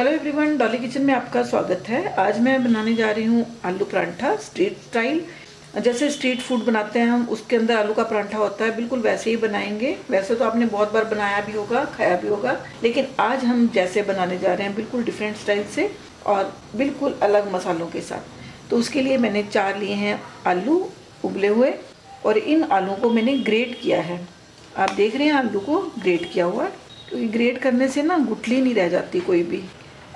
Hello everyone Dolly kitchen में आपका स्वागत है। आज मैं बनाने जा रही हूँ आलू परांठा स्ट्रीट स्टाइल जैसे स्ट्रीट फ़ूड बनाते हैं हम, उसके अंदर आलू का परांठा होता है, बिल्कुल वैसे ही बनाएँगे। वैसे तो आपने बहुत बार बनाया भी होगा, खाया भी होगा, लेकिन आज हम जैसे बनाने जा रहे हैं, बिल्कुल डिफरेंट स्टाइल से और बिल्कुल अलग मसालों के साथ। तो उसके लिए मैंने चार लिए हैं आलू उबले हुए और इन आलू को मैंने ग्रेट किया है। आप देख रहे हैं आलू को ग्रेट किया हुआ। क्योंकि तो ग्रेट करने से ना गुठली नहीं रह जाती कोई भी।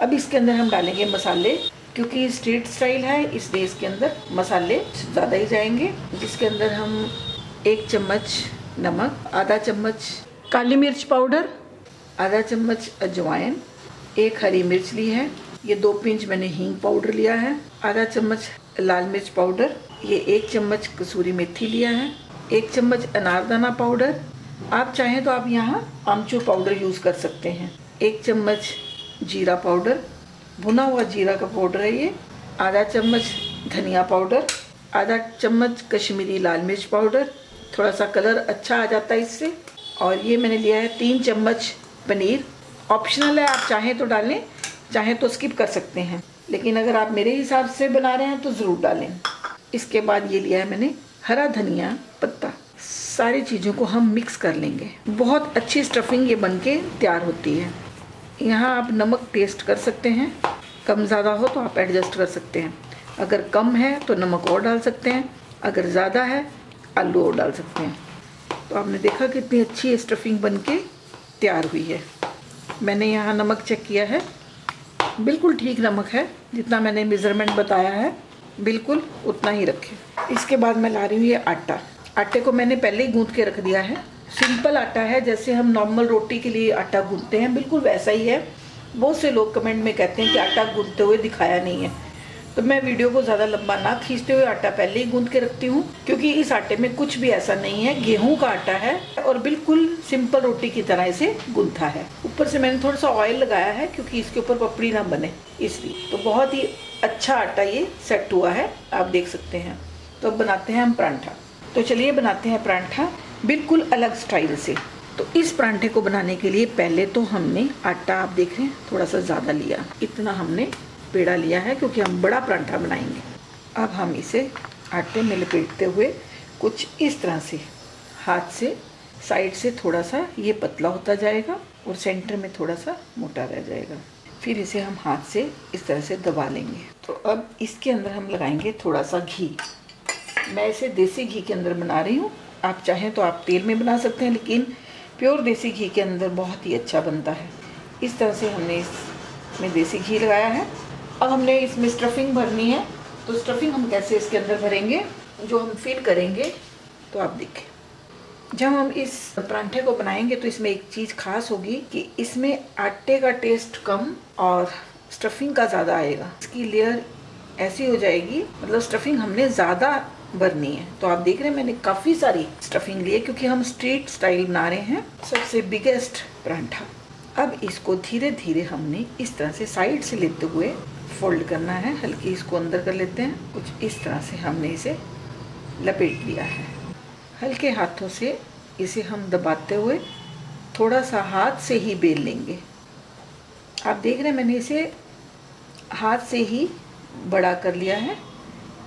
अब इसके अंदर हम डालेंगे मसाले, क्योंकि स्ट्रीट स्टाइल है इसलिए इसके अंदर मसाले ज़्यादा ही जाएँगे। जिसके अंदर हम एक चम्मच नमक, आधा चम्मच काली मिर्च पाउडर, आधा चम्मच अजवाइन, एक हरी मिर्च ली है। ये दो पिंच मैंने हींग पाउडर लिया है। आधा चम्मच लाल मिर्च पाउडर, ये एक चम्मच कसूरी मेथी लिया है। एक चम्मच अनारदाना पाउडर। आप चाहें तो आप यहाँ आमचूर पाउडर यूज़ कर सकते हैं। एक चम्मच जीरा पाउडर, भुना हुआ जीरा का पाउडर है ये, आधा चम्मच धनिया पाउडर, आधा चम्मच कश्मीरी लाल मिर्च पाउडर थोड़ा सा कलर अच्छा आ जाता है इससे। और ये मैंने लिया है तीन चम्मच पनीर। ऑप्शनल है, आप चाहें तो डालें, चाहें तो स्किप कर सकते हैं। लेकिन अगर आप मेरे हिसाब से बना रहे हैं तो ज़रूर डालें। इसके बाद ये लिया है मैंने हरा धनिया पत्ता। सारी चीज़ों को हम मिक्स कर लेंगे। बहुत अच्छी स्टफिंग ये बन के तैयार होती है। यहाँ आप नमक टेस्ट कर सकते हैं। कम ज़्यादा हो तो आप एडजस्ट कर सकते हैं। अगर कम है तो नमक और डाल सकते हैं। अगर ज़्यादा है, आलू और डाल सकते हैं। तो आपने देखा कितनी अच्छी स्टफिंग बन के तैयार हुई है। मैंने यहाँ नमक चेक किया है। बिल्कुल ठीक नमक है। जितना मैंने मेज़रमेंट बताया है, बिल्कुल उतना ही रखें। इसके बाद मैं ला रही हूँ ये आटा। आटे को मैंने पहले ही गूंद के रख दिया है। सिंपल आटा है, जैसे हम नॉर्मल रोटी के लिए आटा गूंथते हैं, बिल्कुल वैसा ही है। बहुत से लोग कमेंट में कहते हैं कि आटा गूंथते हुए दिखाया नहीं है। तो मैं वीडियो को ज़्यादा लंबा ना खींचते हुए आटा पहले ही गूंथ के रखती हूँ, क्योंकि इस आटे में कुछ भी ऐसा नहीं है। गेहूँ का आटा है और बिल्कुल सिंपल रोटी की तरह इसे गूंथा है। ऊपर से मैंने थोड़ा सा ऑयल लगाया है, क्योंकि इसके ऊपर पपड़ी ना बने, इसलिए। तो बहुत ही अच्छा आटा ये सेट हुआ है, आप देख सकते हैं। तो अब बनाते हैं हम परांठा। तो चलिए बनाते हैं परांठा। बिल्कुल अलग स्टाइल से। तो इस परांठे को बनाने के लिए पहले तो हमने आटा, आप देख रहे हैं थोड़ा सा ज़्यादा लिया। इतना हमने पेड़ा लिया है क्योंकि हम बड़ा परांठा बनाएँगे। अब हम इसे आटे में लपेटते हुए कुछ इस तरह से, हाथ से, साइड से थोड़ा सा ये पतला होता जाएगा और सेंटर में थोड़ा सा मोटा रह जाएगा। फिर इसे हम हाथ से इस तरह से दबा लेंगे। तो अब इसके अंदर हम लगाएँगे थोड़ा सा घी। मैं इसे देसी घी के अंदर बना रही हूँ। आप चाहें तो आप तेल में बना सकते हैं, लेकिन प्योर देसी घी के अंदर बहुत ही अच्छा बनता है। इस तरह से हमने इसमें देसी घी लगाया है। अब हमने इसमें स्टफिंग भरनी है। तो स्टफिंग हम कैसे इसके अंदर भरेंगे? जो हम फिल करेंगे तो आप देखें। जब हम इस परांठे को बनाएँगे तो इसमें एक चीज़ खास होगी कि इसमें आटे का टेस्ट कम और स्टफिंग का ज़्यादा आएगा। इसकी लेयर ऐसी हो जाएगी मतलब स्टफिंग हमने ज़्यादा भरनी है। तो आप देख रहे हैं, मैंने काफ़ी सारी स्टफिंग ली है क्योंकि हम स्ट्रीट स्टाइल बना रहे हैं। सबसे बिगेस्ट परांठा। अब इसको धीरे धीरे हमने इस तरह से साइड से लेते हुए फोल्ड करना है। हल्की इसको अंदर कर लेते हैं। कुछ इस तरह से हमने इसे लपेट लिया है। हल्के हाथों से इसे हम दबाते हुए थोड़ा सा हाथ से ही बेल लेंगे। आप देख रहे हैं, मैंने इसे हाथ से ही बड़ा कर लिया है।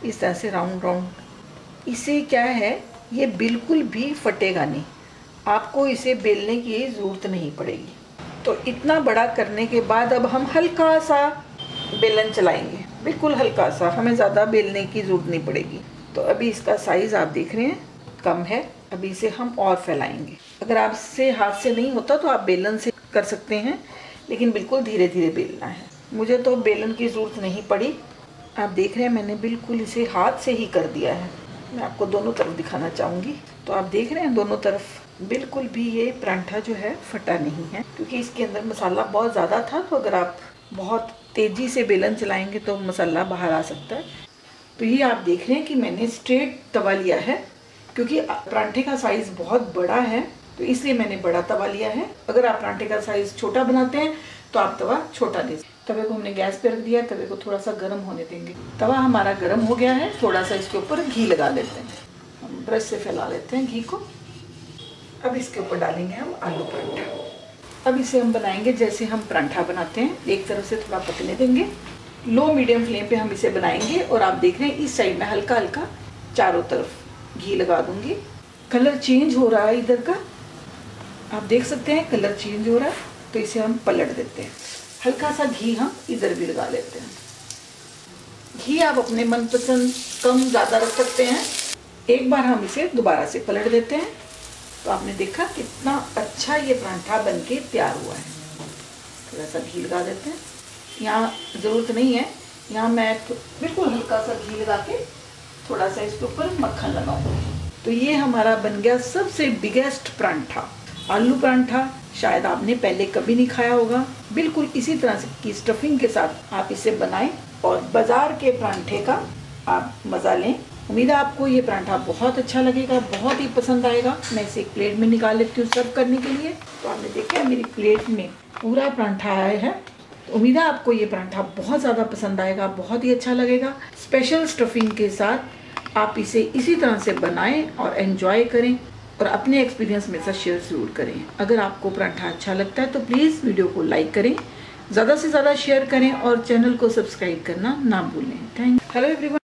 इस तरह से राउंड राउंड इसे क्या है? ये बिल्कुल भी फटेगा नहीं। आपको इसे बेलने की ज़रूरत नहीं पड़ेगी। तो इतना बड़ा करने के बाद अब हम हल्का सा बेलन चलाएँगे। बिल्कुल हल्का सा हमें ज़्यादा बेलने की ज़रूरत नहीं पड़ेगी। तो अभी इसका साइज़ आप देख रहे हैं, कम है। अभी इसे हम और फैलाएँगे। अगर आपसे हाथ से नहीं होता तो आप बेलन से कर सकते हैं, लेकिन बिल्कुल धीरे धीरे बेलना है। मुझे तो बेलन की ज़रूरत नहीं पड़ी। आप देख रहे हैं, मैंने बिल्कुल इसे हाथ से ही कर दिया है। मैं आपको दोनों तरफ़ दिखाना चाहूँगी। तो आप देख रहे हैं दोनों तरफ़ बिल्कुल भी ये परांठा जो है, फटा नहीं है। क्योंकि इसके अंदर मसाला बहुत ज़्यादा था तो अगर आप बहुत तेज़ी से बेलन चलाएँगे तो मसाला बाहर आ सकता है। तो ये आप देख रहे हैं कि मैंने स्ट्रेट तवा लिया है, क्योंकि परांठे का साइज़ बहुत बड़ा है तो इसलिए मैंने बड़ा तवा लिया है। अगर आप परांठे का साइज़ छोटा बनाते हैं तो आप तवा छोटा ले तवे को हमने गैस पे रख दिया, तवे को थोड़ा सा गर्म होने देंगे। तवा हमारा गर्म हो गया है, थोड़ा सा इसके ऊपर घी लगा लेते हैं। हम ब्रश से फैला लेते हैं घी को। अब इसके ऊपर डालेंगे हम आलू पराठा। अब इसे हम बनाएँगे जैसे हम परांठा बनाते हैं। एक तरफ़ से थोड़ा पकने देंगे। लो मीडियम फ्लेम पे हम इसे बनाएँगे और आप देख रहे हैं इस साइड में हल्का हल्का चारों तरफ़ घी लगा दूँगी। कलर चेंज हो रहा है इधर का। आप देख सकते हैं कलर चेंज हो रहा है तो इसे हम पलट देते हैं। हल्का सा घी हम इधर भी लगा लेते हैं। घी आप अपने मनपसंद कम ज़्यादा रख सकते हैं। एक बार हम इसे दोबारा से पलट देते हैं। तो आपने देखा कितना अच्छा ये परांठा बन के तैयार हुआ है। थोड़ा सा घी लगा देते हैं। यहाँ ज़रूरत नहीं है। यहाँ मैं तो बिल्कुल हल्का सा घी लगा के थोड़ा सा इसके ऊपर मक्खन लगाऊँगी। तो ये हमारा बन गया सबसे बिगेस्ट परांठा। आलू परांठा शायद आपने पहले कभी नहीं खाया होगा। बिल्कुल इसी तरह की स्टफिंग के साथ आप इसे बनाएँ और बाज़ार के परांठे का आप मज़ा लें। उम्मीद है आपको ये परांठा बहुत अच्छा लगेगा, बहुत ही पसंद आएगा। मैं इसे एक प्लेट में निकाल लेती हूँ सर्व करने के लिए। तो आपने देखा मेरी प्लेट में पूरा परांठा आया है। तो उम्मीद है आपको ये परांठा बहुत ज़्यादा पसंद आएगा, बहुत ही अच्छा लगेगा। स्पेशल स्टफिंग के साथ आप इसे इसी तरह से बनाएँ और एंजॉय करें। और अपने एक्सपीरियंस मेरे साथ शेयर ज़रूर करें। अगर आपको पराठा अच्छा लगता है तो प्लीज़ वीडियो को लाइक करें, ज़्यादा से ज़्यादा शेयर करें और चैनल को सब्सक्राइब करना ना भूलें। Thank hello everyone